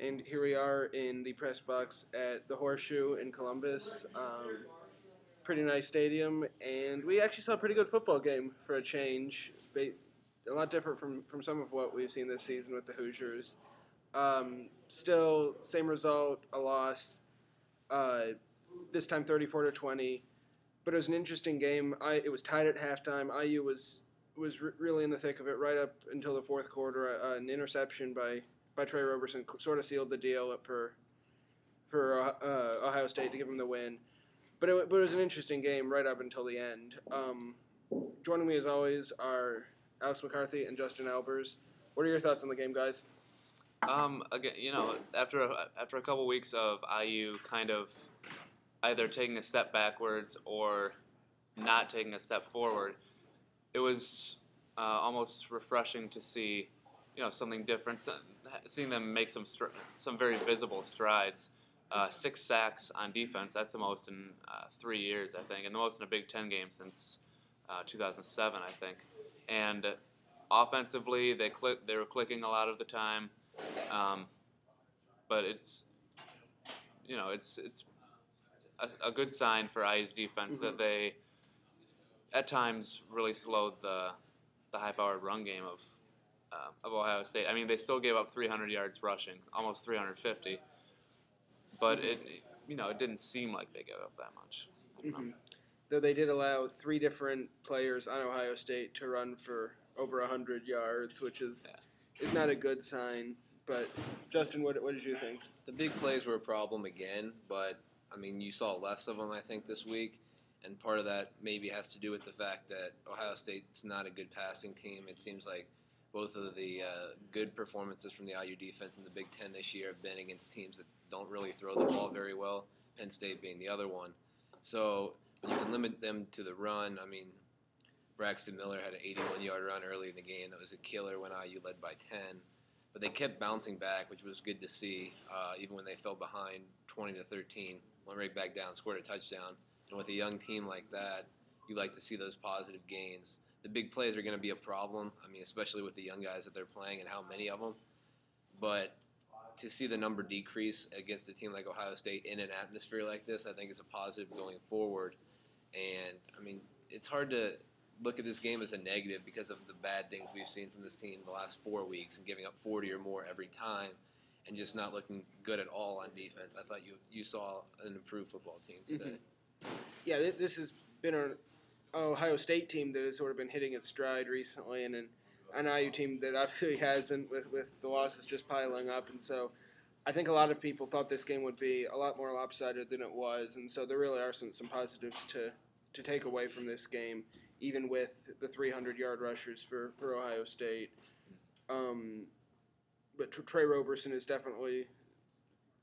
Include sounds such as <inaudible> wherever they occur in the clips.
and here we are in the press box at the Horseshoe in Columbus. Um, pretty nice stadium, and we actually saw a pretty good football game for a change. a lot different from, from some of what we've seen this season with the Hoosiers. Um, still, same result, a loss. Uh, this time, 34 to 20. But it was an interesting game. I, it was tied at halftime. IU was was re- really in the thick of it right up until the fourth quarter. Uh, an interception by by Tre Roberson sort of sealed the deal for for uh, Ohio State to give them the win. But it, but it was an interesting game right up until the end. Um, joining me as always are Alex McCarthy and Justin Albers. What are your thoughts on the game, guys? Um, again, you know, after a, after a couple weeks of IU kind of either taking a step backwards or not taking a step forward, it was uh, almost refreshing to see you know something different, seeing them make some some very visible strides. Uh, six sacks on defense. That's the most in uh, three years, I think, and the most in a Big Ten game since uh, 2007, I think. And offensively, they click, they were clicking a lot of the time, um, but it's you know it's it's a, a good sign for IU's defense mm-hmm. that they at times really slowed the the high-powered run game of uh, of Ohio State. I mean, they still gave up 300 yards rushing, almost 350, but it, you know, it didn't seem like they gave up that much. Mm-hmm. Though they did allow three different players on Ohio State to run for over 100 yards, which is yeah. is not a good sign. But Justin, what, what did you think? The big plays were a problem again, but I mean, you saw less of them, I think, this week. And part of that maybe has to do with the fact that Ohio State's not a good passing team. It seems like both of the uh, good performances from the IU defense in the Big Ten this year have been against teams that don't really throw the ball very well. Penn State being the other one. So you can limit them to the run, I mean, Braxton Miller had an 81-yard run early in the game that was a killer when IU led by 10. But they kept bouncing back, which was good to see. Uh, even when they fell behind 20 to 13, went right back down, scored a touchdown. And with a young team like that, you like to see those positive gains the big plays are going to be a problem. I mean, especially with the young guys that they're playing and how many of them. But to see the number decrease against a team like Ohio State in an atmosphere like this, I think is a positive going forward. And I mean, it's hard to look at this game as a negative because of the bad things we've seen from this team the last four weeks and giving up 40 or more every time and just not looking good at all on defense. I thought you you saw an improved football team today. Mm-hmm. Yeah, this has been a Ohio State team that has sort of been hitting its stride recently, and an, IU team that <laughs> obviously hasn't, with with the losses just piling up, and so. I think a lot of people thought this game would be a lot more lopsided than it was, and so there really are some, some positives to, to take away from this game, even with the 300 yard rushers for, for Ohio State. Um, but Tre Roberson is definitely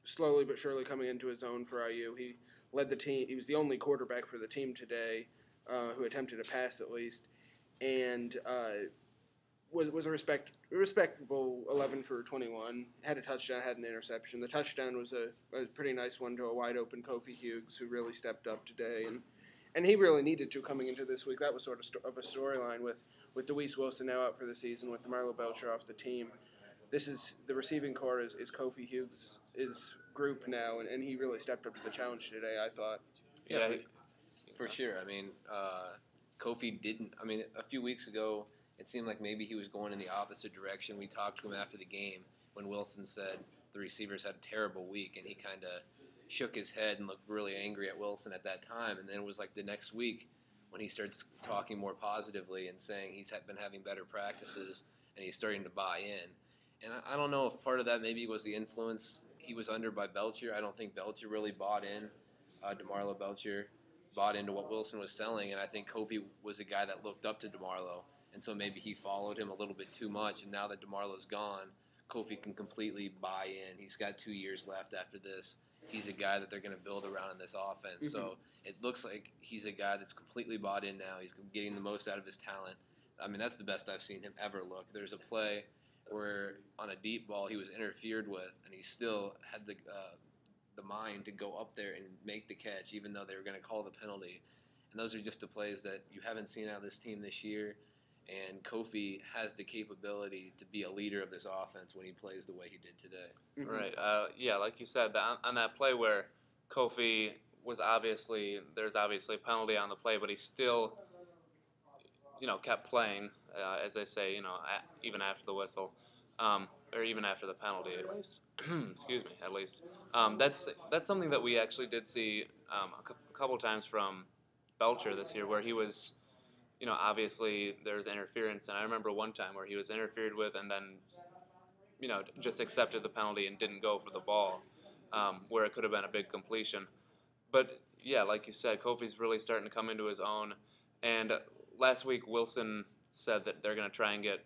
slowly but surely coming into his own for IU. He led the team. He was the only quarterback for the team today uh, who attempted a pass at least, and uh, was was a respect respectable 11 for 21. Had a touchdown, had an interception. The touchdown was a, a pretty nice one to a wide open Kofi Hughes, who really stepped up today, and and he really needed to coming into this week. That was sort of, of a storyline with with Duwyce Wilson now out for the season, with Marlo Belcher off the team. This is the receiving core is, is Kofi Hughes' is group now, and, and he really stepped up to the challenge today. I thought. Yeah for sure. I mean, uh, Kofi didn't. I mean, a few weeks ago, it seemed like maybe he was going in the opposite direction. We talked to him after the game when Wilson said the receivers had a terrible week, and he kind of shook his head and looked really angry at Wilson at that time. And then it was like the next week when he starts talking more positively and saying he's been having better practices and he's starting to buy in. And I don't know if part of that maybe was the influence he was under by Belcher. I don't think Belcher really bought in, uh, Damarlo Belcher bought into what Wilson was selling, and I think Kofi was a guy that looked up to Damarlo, and so maybe he followed him a little bit too much. And now that Damarlo's gone, Kofi can completely buy in. He's got two years left after this. He's a guy that they're going to build around in this offense. Mm-hmm. So it looks like he's a guy that's completely bought in now. He's getting the most out of his talent. I mean, that's the best I've seen him ever look. There's a play where on a deep ball he was interfered with, and he still had the uh, the mind to go up there and make the catch, even though they were going to call the penalty. And those are just the plays that you haven't seen out of this team this year. And Kofi has the capability to be a leader of this offense when he plays the way he did today. Mhm. Right. Uh, yeah, like you said, that, on that play where Kofi was obviously there's obviously a penalty on the play, but he still, you know, kept playing, uh, as they say, you know, a even after the whistle, um, or even after the penalty, at least. <clears throat> Excuse me, at least. Um, that's that's something that we actually did see um, a, cou- a couple times from Belcher this year, where he was, you know, obviously there's interference, and I remember one time where he was interfered with, and then, you know, just accepted the penalty and didn't go for the ball, um, where it could have been a big completion. But yeah, like you said, Kofi's really starting to come into his own. And last week, Wilson said that they're going to try and get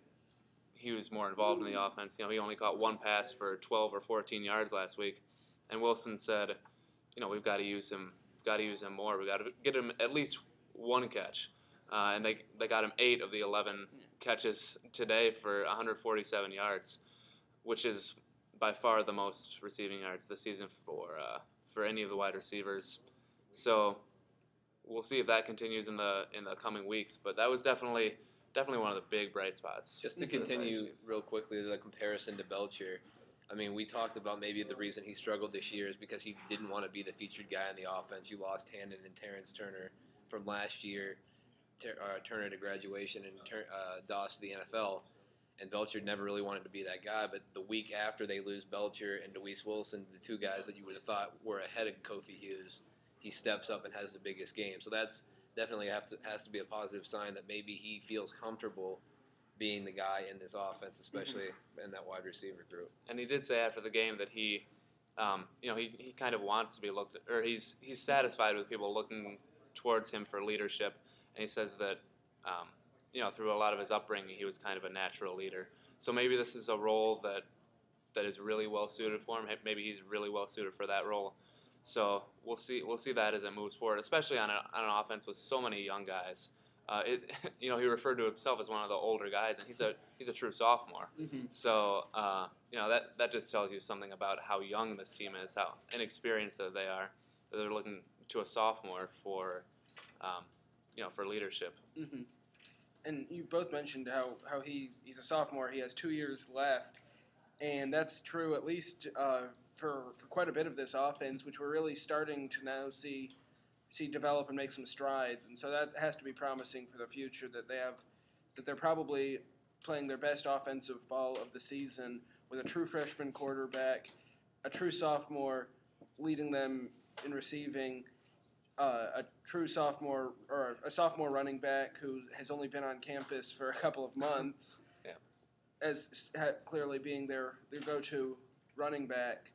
Hughes more involved in the offense. You know, he only caught one pass for 12 or 14 yards last week, and Wilson said, you know, we've got to use him. We've got to use him more. We've got to get him at least one catch. Uh, and they they got him eight of the 11 catches today for 147 yards, which is by far the most receiving yards this season for uh, for any of the wide receivers. So we'll see if that continues in the in the coming weeks. But that was definitely definitely one of the big bright spots. Just to continue real quickly the comparison to Belcher, I mean, we talked about maybe the reason he struggled this year is because he didn't want to be the featured guy in the offense. You lost Tandon and Terrance Turner from last year, Ter- uh, Turner to graduation and Tur- uh, Doss to the NFL. And Belcher never really wanted to be that guy, but the week after they lose Belcher and Duwyce Wilson, the two guys that you would have thought were ahead of Kofi Hughes, he steps up and has the biggest game. So that's definitely have to, has to be a positive sign that maybe he feels comfortable being the guy in this offense, especially in that wide receiver group. and he did say after the game that he, um, you know, he, he kind of wants to be looked, at, or he's he's satisfied with people looking towards him for leadership, and he says that, um, you know, through a lot of his upbringing, he was kind of a natural leader. So maybe this is a role that that is really well suited for him. Maybe he's really well suited for that role. So we'll see we'll see that as it moves forward, especially on, a, on an offense with so many young guys. Uh, it, <laughs> you know, he referred to himself as one of the older guys, and he's a he's a true sophomore. Mhm. So uh, you know that that just tells you something about how young this team is, how inexperienced that they are. That they're looking to a sophomore for, um, you know, for leadership. hmm And you've both mentioned how, how he's he's a sophomore. He has two years left, and that's true at least uh, for for quite a bit of this offense, which we're really starting to now see see develop and make some strides. And so that has to be promising for the future. That they have that they're probably playing their best offensive ball of the season with a true freshman quarterback, a true sophomore leading them in receiving uh, a true sophomore or a sophomore running back who has only been on campus for a couple of months, Yeah. as ha- clearly being their, their go-to running back,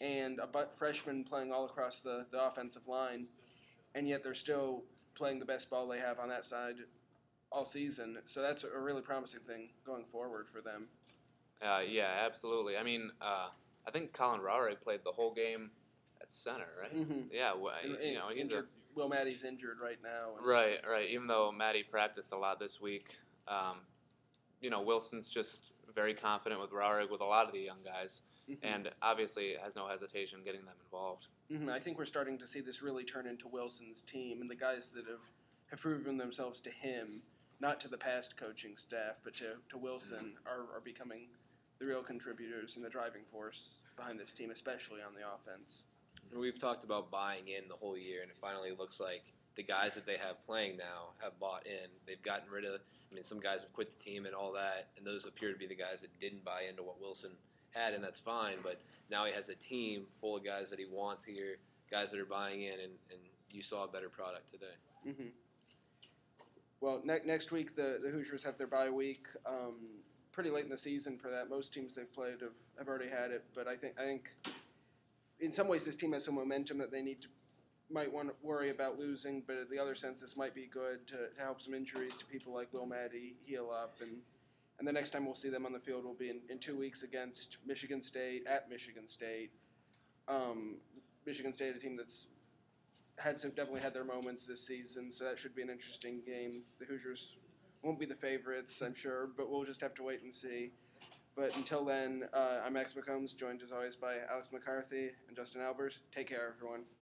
and a freshman playing all across the, the offensive line, and yet they're still playing the best ball they have on that side all season. So that's a really promising thing going forward for them. Uh, yeah, absolutely. I mean, uh, I think Collin Rahrig played the whole game at center, right? Mm-hmm. Yeah, well, you know, he's a injured, Will Matte's injured right now. and- Right, right. Even though Matte practiced a lot this week, um, you know, Wilson's just very confident with Rowrick with a lot of the young guys, And obviously has no hesitation getting them involved. hmm I think we're starting to see this really turn into Wilson's team and the guys that have, have proven themselves to him, not to the past coaching staff, but to, to Wilson, are, are becoming the real contributors and the driving force behind this team, especially on the offense. We've talked about buying in the whole year, and it finally looks like the guys that they have playing now have bought in. They've gotten rid of. I mean, some guys have quit the team and all that, and those appear to be the guys that didn't buy into what Wilson had, and that's fine. But now he has a team full of guys that he wants here, guys that are buying in, and, and you saw a better product today. hmm Well, ne- next week the, the Hoosiers have their bye week. Um, pretty late in the season for that. Most teams they've played have, have already had it, but I think I think in some ways this team has some momentum that they need to might want to worry about losing, but in the other sense this might be good to, to help some injuries to people like Will Matte heal up and and the next time we'll see them on the field will be in, in two weeks against Michigan State at Michigan State. Um, Michigan State, a team that's had some definitely had their moments this season, so that should be an interesting game. The Hoosiers won't be the favorites, I'm sure, but we'll just have to wait and see. But until then, uh, I'm Max McCombs, joined as always by Alex McCarthy and Justin Albers. Take care, everyone.